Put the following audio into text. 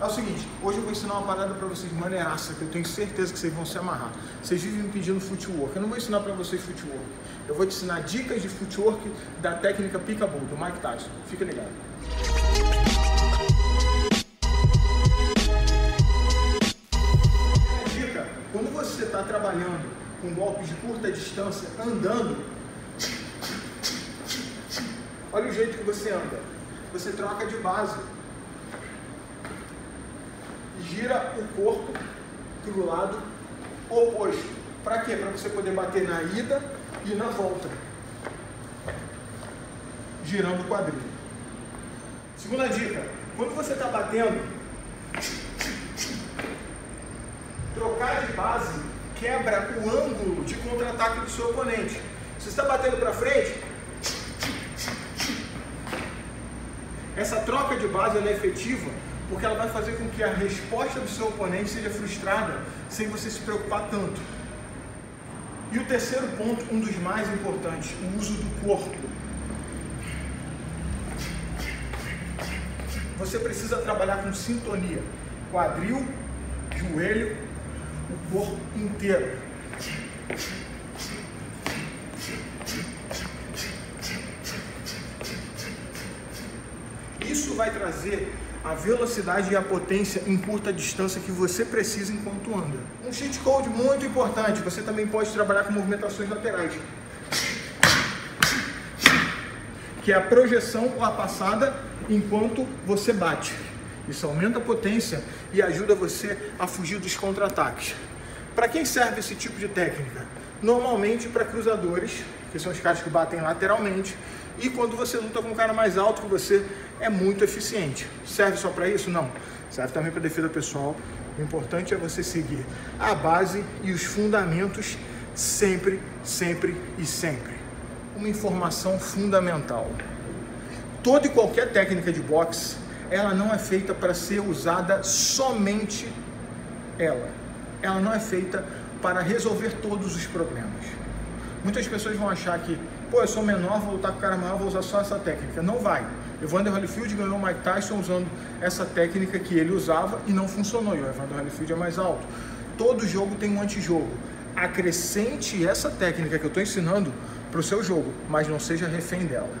É o seguinte, hoje eu vou ensinar uma parada pra vocês maneiraça, que eu tenho certeza que vocês vão se amarrar. Vocês vivem me pedindo footwork. Eu não vou ensinar pra vocês footwork. Eu vou te ensinar dicas de footwork da técnica Picaboo, do Mike Tyson. Fica ligado. Dica, quando você está trabalhando com golpes de curta distância, andando, olha o jeito que você anda. Você troca de base gira o corpo para o lado oposto. Para quê? Para você poder bater na ida e na volta. Girando o quadril. Segunda dica: quando você está batendo, trocar de base quebra o ângulo de contra-ataque do seu oponente. Se você está batendo para frente, essa troca de base é efetiva porque ela vai fazer com que a resposta do seu oponente seja frustrada sem você se preocupar tanto. E o terceiro ponto, um dos mais importantes, o uso do corpo. Você precisa trabalhar com sintonia, quadril, joelho, o corpo inteiro. Isso vai trazer a velocidade e a potência em curta distância que você precisa enquanto anda. Um cheat code muito importante, você também pode trabalhar com movimentações laterais. Que é a projeção ou a passada enquanto você bate. Isso aumenta a potência e ajuda você a fugir dos contra-ataques. Para quem serve esse tipo de técnica? Normalmente para cruzadores, que são os caras que batem lateralmente, e quando você luta com um cara mais alto que você, é muito eficiente. Serve só para isso? Não. Serve também para defesa pessoal. O importante é você seguir a base e os fundamentos sempre, sempre e sempre. Uma informação fundamental. Toda e qualquer técnica de boxe, ela não é feita para ser usada somente ela. Ela não é feita para resolver todos os problemas. Muitas pessoas vão achar que, pô, eu sou menor, vou lutar com o cara maior, vou usar só essa técnica. Não vai. Evander Holyfield ganhou o Mike Tyson usando essa técnica que ele usava e não funcionou. E o Evander Holyfield é mais alto. Todo jogo tem um antijogo. Acrescente essa técnica que eu estou ensinando para o seu jogo, mas não seja refém dela.